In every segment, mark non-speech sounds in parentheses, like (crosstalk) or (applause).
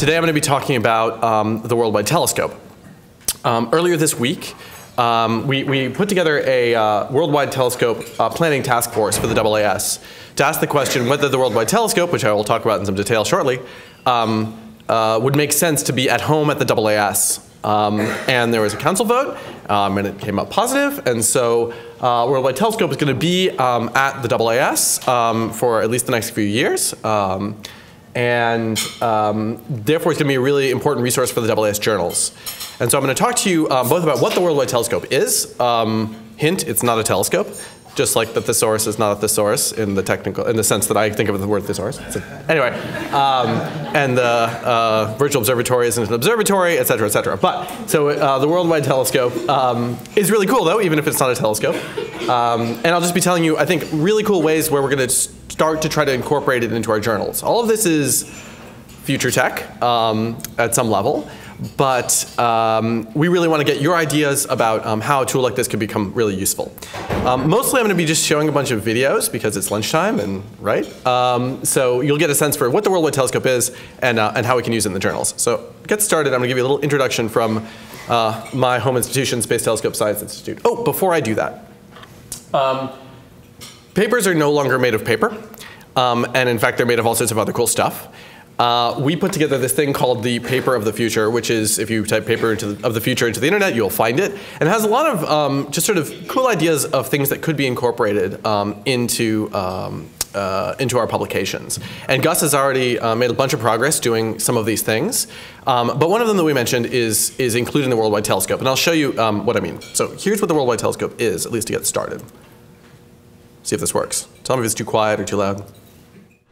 Today I'm going to be talking about um, the Worldwide Telescope. Um, earlier this week, um, we, we put together a uh, Worldwide Telescope uh, planning task force for the AAS to ask the question whether the Worldwide Telescope, which I will talk about in some detail shortly, um, uh, would make sense to be at home at the AAS. Um, and there was a council vote, um, and it came up positive, and so uh, Worldwide Telescope is going to be at the AAS for at least the next few years. Um, and um, therefore, it's going to be a really important resource for the AAS journals. And so I'm going to talk to you um, both about what the Worldwide Telescope is. hint, it's not a telescope just like the thesaurus is not a thesaurus in the technical, in the sense that I think of the word thesaurus. So, anyway, um, and the uh, virtual observatory isn't an observatory, et cetera, et cetera. But, so uh, the Worldwide Telescope um, is really cool though, even if it's not a telescope. Um, and I'll just be telling you, I think, really cool ways where we're gonna start to try to incorporate it into our journals. All of this is future tech um, at some level but um, we really want to get your ideas about um, how a tool like this could become really useful. Um, mostly I'm going to be just showing a bunch of videos because it's lunchtime and right. Um, so you'll get a sense for what the Worldwide Telescope is and, uh, and how we can use it in the journals. So get started, I'm going to give you a little introduction from uh, my home institution, Space Telescope Science Institute. Oh, before I do that, um, papers are no longer made of paper. Um, and in fact, they're made of all sorts of other cool stuff. Uh, we put together this thing called the paper of the future, which is if you type paper the, of the future into the internet, you'll find it. And it has a lot of um, just sort of cool ideas of things that could be incorporated um, into um, uh, into our publications. And Gus has already uh, made a bunch of progress doing some of these things. Um, but one of them that we mentioned is, is including the Worldwide Telescope. And I'll show you um, what I mean. So here's what the Worldwide Telescope is, at least to get started. See if this works. Tell me if it's too quiet or too loud.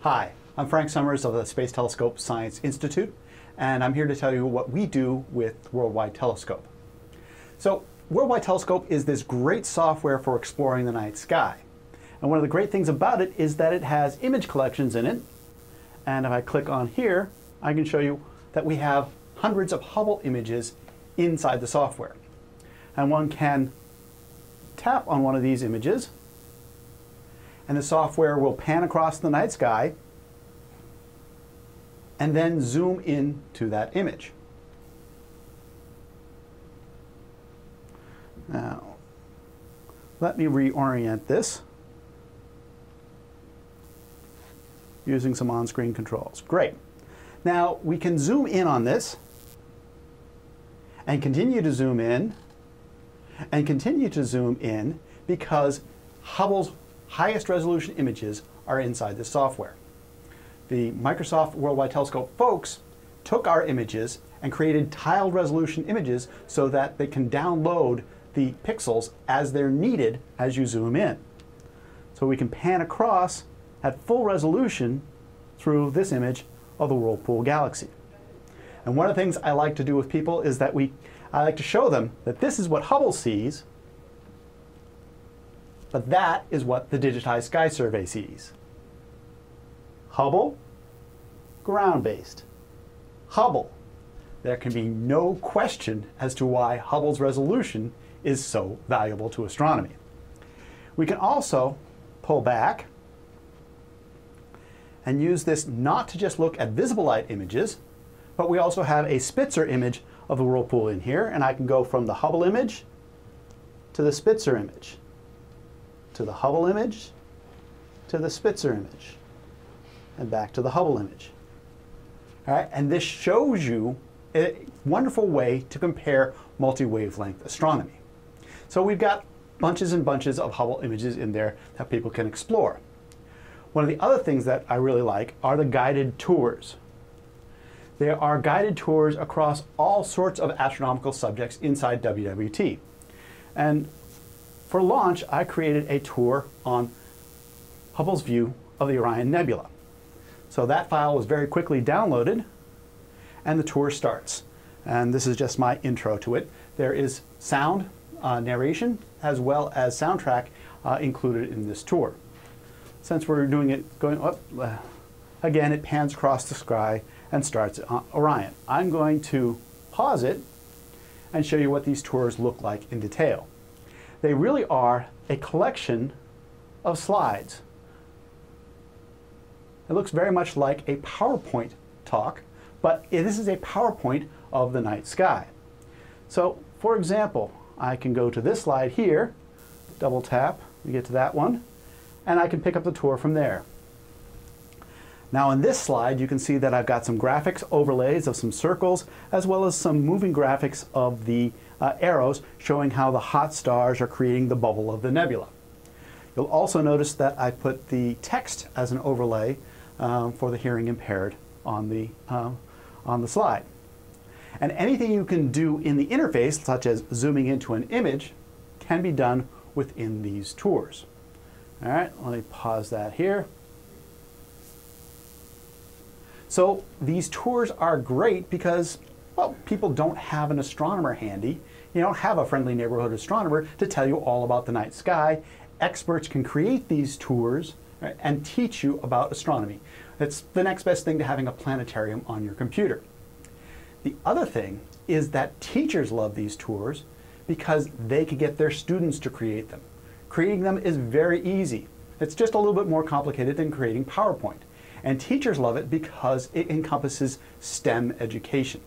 Hi, I'm Frank Summers of the Space Telescope Science Institute, and I'm here to tell you what we do with Worldwide Telescope. So, Worldwide Telescope is this great software for exploring the night sky. And one of the great things about it is that it has image collections in it. And if I click on here, I can show you that we have hundreds of Hubble images inside the software. And one can tap on one of these images, and the software will pan across the night sky and then zoom in to that image. Now, let me reorient this using some on-screen controls. Great. Now, we can zoom in on this and continue to zoom in and continue to zoom in because Hubble's highest resolution images are inside the software the Microsoft Worldwide Telescope folks took our images and created tiled resolution images so that they can download the pixels as they're needed as you zoom in. So we can pan across at full resolution through this image of the Whirlpool galaxy. And one of the things I like to do with people is that we, I like to show them that this is what Hubble sees, but that is what the Digitized Sky Survey sees. Hubble, ground-based. Hubble. There can be no question as to why Hubble's resolution is so valuable to astronomy. We can also pull back and use this not to just look at visible light images, but we also have a Spitzer image of the whirlpool in here, and I can go from the Hubble image to the Spitzer image, to the Hubble image, to the Spitzer image and back to the Hubble image. All right, and this shows you a wonderful way to compare multi-wavelength astronomy. So we've got bunches and bunches of Hubble images in there that people can explore. One of the other things that I really like are the guided tours. There are guided tours across all sorts of astronomical subjects inside WWT. And for launch, I created a tour on Hubble's view of the Orion Nebula. So that file was very quickly downloaded and the tour starts. And this is just my intro to it. There is sound uh, narration as well as soundtrack uh, included in this tour. Since we're doing it going up, uh, again it pans across the sky and starts at Orion. I'm going to pause it and show you what these tours look like in detail. They really are a collection of slides it looks very much like a PowerPoint talk, but this is a PowerPoint of the night sky. So, for example, I can go to this slide here, double tap, we get to that one, and I can pick up the tour from there. Now in this slide, you can see that I've got some graphics overlays of some circles, as well as some moving graphics of the uh, arrows showing how the hot stars are creating the bubble of the nebula. You'll also notice that I put the text as an overlay um, for the hearing impaired on the, uh, on the slide. And anything you can do in the interface, such as zooming into an image, can be done within these tours. All right, let me pause that here. So these tours are great because, well, people don't have an astronomer handy. You don't have a friendly neighborhood astronomer to tell you all about the night sky. Experts can create these tours right, and teach you about astronomy. It's the next best thing to having a planetarium on your computer. The other thing is that teachers love these tours because they can get their students to create them. Creating them is very easy. It's just a little bit more complicated than creating PowerPoint. And teachers love it because it encompasses STEM education.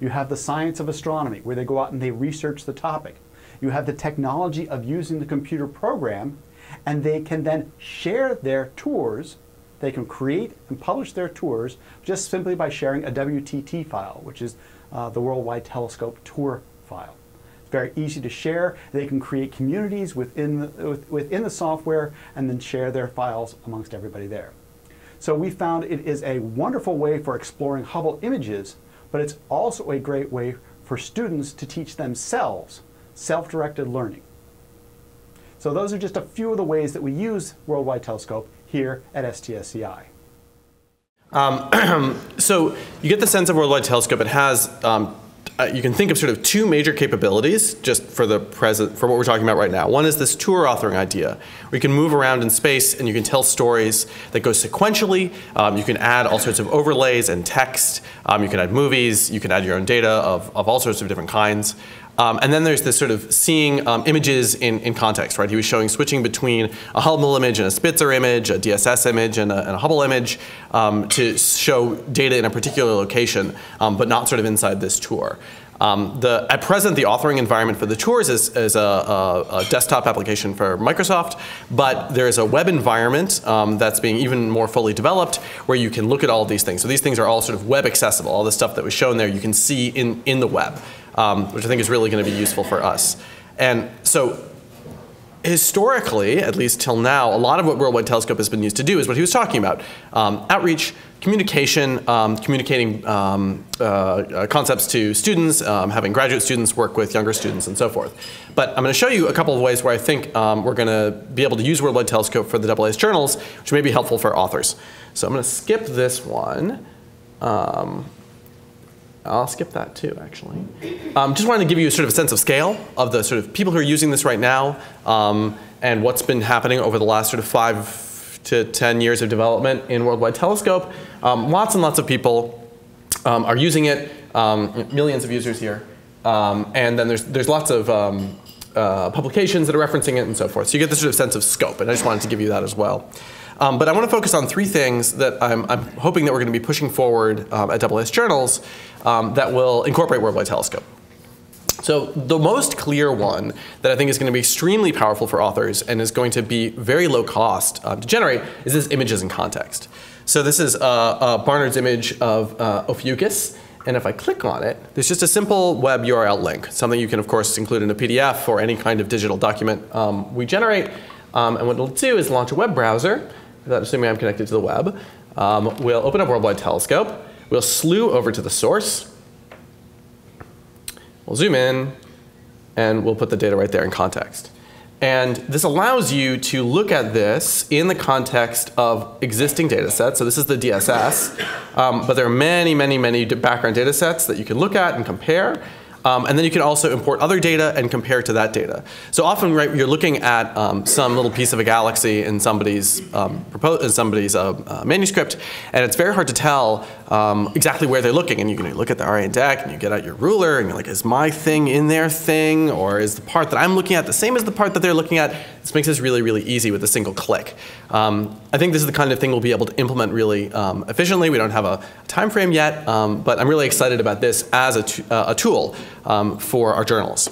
You have the science of astronomy, where they go out and they research the topic. You have the technology of using the computer program, and they can then share their tours. They can create and publish their tours just simply by sharing a WTT file, which is uh, the Worldwide Telescope Tour file. Very easy to share. They can create communities within the, within the software and then share their files amongst everybody there. So we found it is a wonderful way for exploring Hubble images, but it's also a great way for students to teach themselves self-directed learning. So those are just a few of the ways that we use Worldwide Telescope here at STSCI. Um, (clears throat) so you get the sense of Worldwide Telescope. It has um, uh, you can think of sort of two major capabilities just for the present for what we're talking about right now. One is this tour authoring idea, you can move around in space and you can tell stories that go sequentially. Um, you can add all sorts of overlays and text. Um, you can add movies. You can add your own data of, of all sorts of different kinds. Um, and then there's this sort of seeing um, images in, in context, right? He was showing switching between a Hubble image and a Spitzer image, a DSS image and a, and a Hubble image um, to show data in a particular location, um, but not sort of inside this tour. Um, the, at present, the authoring environment for the tours is, is a, a, a, desktop application for Microsoft, but there is a web environment um, that's being even more fully developed where you can look at all of these things. So these things are all sort of web accessible. All the stuff that was shown there you can see in, in the web um, which I think is really going to be useful for us. And so historically, at least till now, a lot of what Worldwide Telescope has been used to do is what he was talking about. Um, outreach, communication, um, communicating um, uh, uh, concepts to students, um, having graduate students work with younger students and so forth. But I'm going to show you a couple of ways where I think um, we're going to be able to use Worldwide Telescope for the AAS journals, which may be helpful for authors. So I'm going to skip this one. Um, I'll skip that too, actually. Um, just wanted to give you a sort of a sense of scale of the sort of people who are using this right now um, and what's been happening over the last sort of five to 10 years of development in Worldwide Telescope. Um, lots and lots of people um, are using it, um, millions of users here. Um, and then there's, there's lots of uh, publications that are referencing it and so forth. So you get this sort of sense of scope, and I just wanted to give you that as well. Um, but I want to focus on three things that I'm, I'm hoping that we're going to be pushing forward um, at AAS Journals um, that will incorporate Worldwide Telescope. So the most clear one that I think is going to be extremely powerful for authors and is going to be very low cost um, to generate is this images in context. So this is uh, uh, Barnard's image of uh, Ophiuchus. And if I click on it, there's just a simple web URL link, something you can, of course, include in a PDF or any kind of digital document um, we generate. Um, and what it'll do is launch a web browser, assuming I'm connected to the web. Um, we'll open up Worldwide Telescope. We'll slew over to the source. We'll zoom in, and we'll put the data right there in context. And this allows you to look at this in the context of existing data sets. So this is the DSS, um, but there are many, many, many background data sets that you can look at and compare. Um, and then you can also import other data and compare to that data. So often, right, you're looking at um, some little piece of a galaxy in somebody's um, in somebody's uh, uh, manuscript, and it's very hard to tell um, exactly where they're looking. And you can look at the ARIAN deck, and you get out your ruler, and you're like, is my thing in their thing, or is the part that I'm looking at the same as the part that they're looking at? This makes this really, really easy with a single click. Um, I think this is the kind of thing we'll be able to implement really um, efficiently. We don't have a time frame yet, but I'm really excited about this as a, uh, a tool um, for our journals.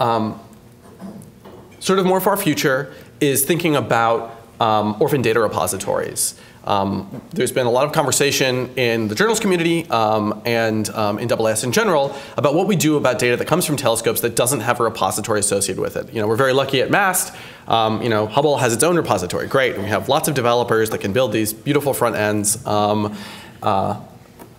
Um, sort of more for our future is thinking about um, orphan data repositories. Um, there's been a lot of conversation in the journals community um, and um, in AAS in general about what we do about data that comes from telescopes that doesn't have a repository associated with it. You know, we're very lucky at MAST. Um, you know, Hubble has its own repository, great, and we have lots of developers that can build these beautiful front ends. Um, uh,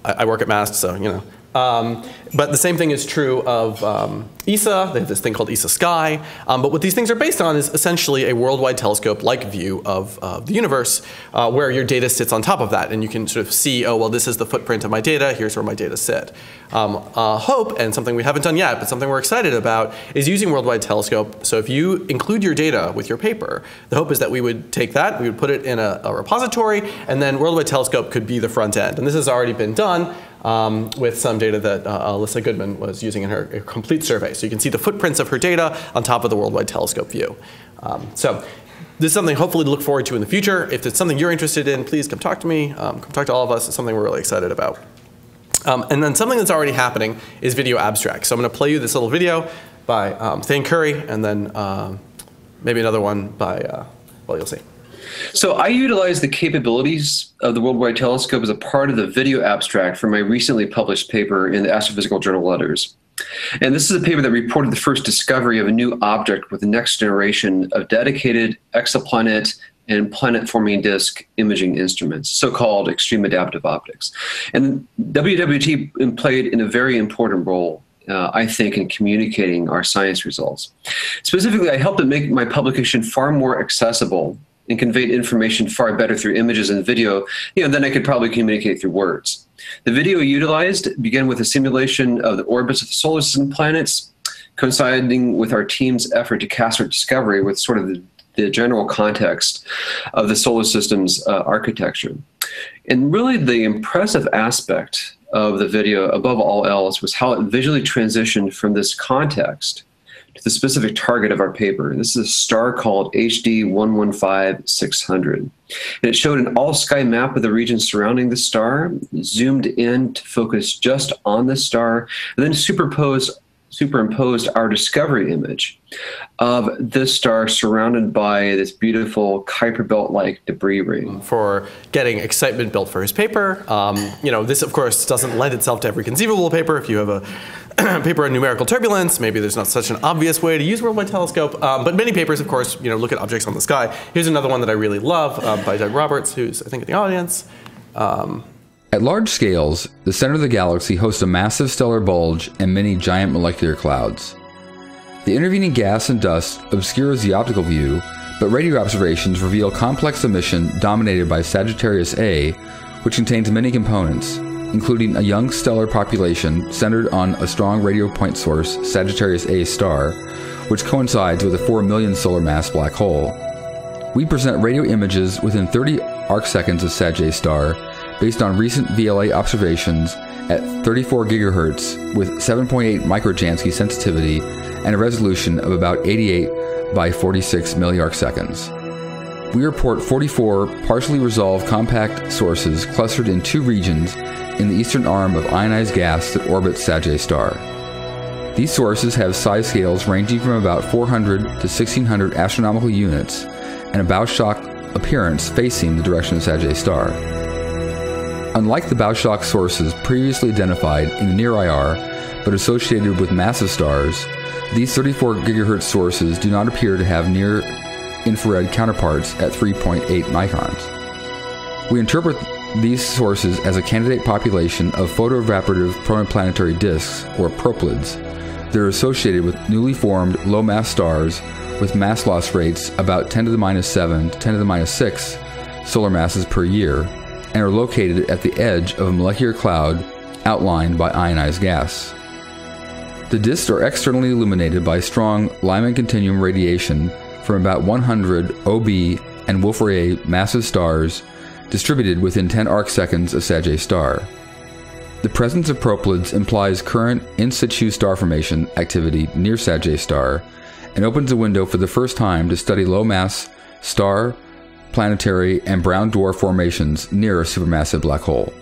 I, I work at MAST, so you know, um, but the same thing is true of um, ESA. They have this thing called ESA Sky. Um, but what these things are based on is essentially a worldwide telescope-like view of uh, the universe uh, where your data sits on top of that. And you can sort of see, oh, well, this is the footprint of my data. Here's where my data sit. Um, uh, hope, and something we haven't done yet, but something we're excited about, is using Worldwide Telescope. So if you include your data with your paper, the hope is that we would take that, we would put it in a, a repository, and then Worldwide Telescope could be the front end. And this has already been done um, with some data that uh, Alyssa Goodman was using in her, complete survey. So you can see the footprints of her data on top of the worldwide telescope view. Um, so this is something hopefully to look forward to in the future. If it's something you're interested in, please come talk to me. Um, come talk to all of us. It's something we're really excited about. Um, and then something that's already happening is video abstracts. So I'm going to play you this little video by um, Thayne Currie, and then uh, maybe another one by, uh, well, you'll see. So I utilize the capabilities of the Worldwide Telescope as a part of the video abstract for my recently published paper in the Astrophysical Journal Letters. And this is a paper that reported the first discovery of a new object with the next generation of dedicated exoplanet and planet forming disk imaging instruments, so called extreme adaptive optics. And WWT played in a very important role uh, I think, in communicating our science results. Specifically, I helped to make my publication far more accessible and conveyed information far better through images and video, you know, than I could probably communicate through words. The video utilized began with a simulation of the orbits of the solar system planets, coinciding with our team's effort to cast our discovery with sort of the, the general context of the solar system's uh, architecture. And really the impressive aspect of the video above all else was how it visually transitioned from this context the specific target of our paper. This is a star called HD 115600. And it showed an all sky map of the region surrounding the star, zoomed in to focus just on the star, and then superposed superimposed our discovery image of this star surrounded by this beautiful Kuiper belt-like debris ring. For getting excitement built for his paper. Um, you know, this of course doesn't lend itself to every conceivable paper. If you have a (clears throat) paper on numerical turbulence, maybe there's not such an obvious way to use worldwide telescope, um, but many papers, of course, you know, look at objects on the sky. Here's another one that I really love uh, by Doug Roberts, who's I think in the audience. At large scales, the center of the galaxy hosts a massive stellar bulge and many giant molecular clouds. The intervening gas and dust obscures the optical view, but radio observations reveal complex emission dominated by Sagittarius A, which contains many components, including a young stellar population centered on a strong radio point source, Sagittarius A star, which coincides with a 4 million solar mass black hole. We present radio images within 30 arc seconds of Sag A star based on recent VLA observations at 34 GHz with 7.8 microjansky sensitivity and a resolution of about 88 by 46 milliarc seconds. We report 44 partially resolved compact sources clustered in two regions in the eastern arm of ionized gas that orbits Sag star. These sources have size scales ranging from about 400 to 1600 astronomical units and a bow shock appearance facing the direction of Sag star. Unlike the bow shock sources previously identified in the near IR, but associated with massive stars, these 34 GHz sources do not appear to have near infrared counterparts at 3.8 microns. We interpret these sources as a candidate population of photoevaporative protoplanetary disks, or proplyds, that are associated with newly formed low mass stars with mass loss rates about 10 to the minus 7 to 10 to the minus 6 solar masses per year and are located at the edge of a molecular cloud outlined by ionized gas. The disks are externally illuminated by strong Lyman continuum radiation from about 100 OB and Wolf-Rayet massive stars distributed within 10 arc seconds of Sagittarius star. The presence of proplyds implies current in situ star formation activity near Sagittarius star and opens a window for the first time to study low mass star, planetary, and brown dwarf formations near a supermassive black hole.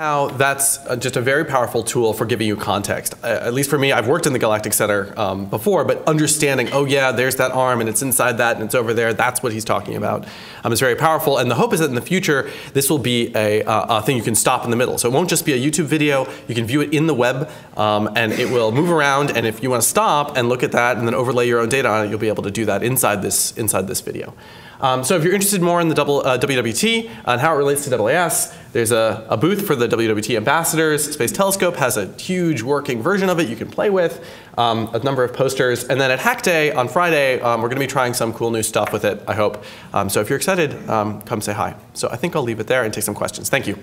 How that's uh, just a very powerful tool for giving you context. Uh, at least for me, I've worked in the Galactic Center um, before, but understanding, oh yeah, there's that arm and it's inside that and it's over there, that's what he's talking about, um, is very powerful. And the hope is that in the future, this will be a, uh, a, thing you can stop in the middle. So it won't just be a YouTube video, you can view it in the web um, and it will move around. And if you want to stop and look at that and then overlay your own data on it, you'll be able to do that inside this, inside this video. Um, so if you're interested more in the double, uh, WWT and how it relates to AAS, there's a, a, booth for the WWT ambassadors. Space Telescope has a huge working version of it you can play with, um, a number of posters. And then at Hack Day on Friday, um, we're going to be trying some cool new stuff with it, I hope. Um, so if you're excited, um, come say hi. So I think I'll leave it there and take some questions. Thank you.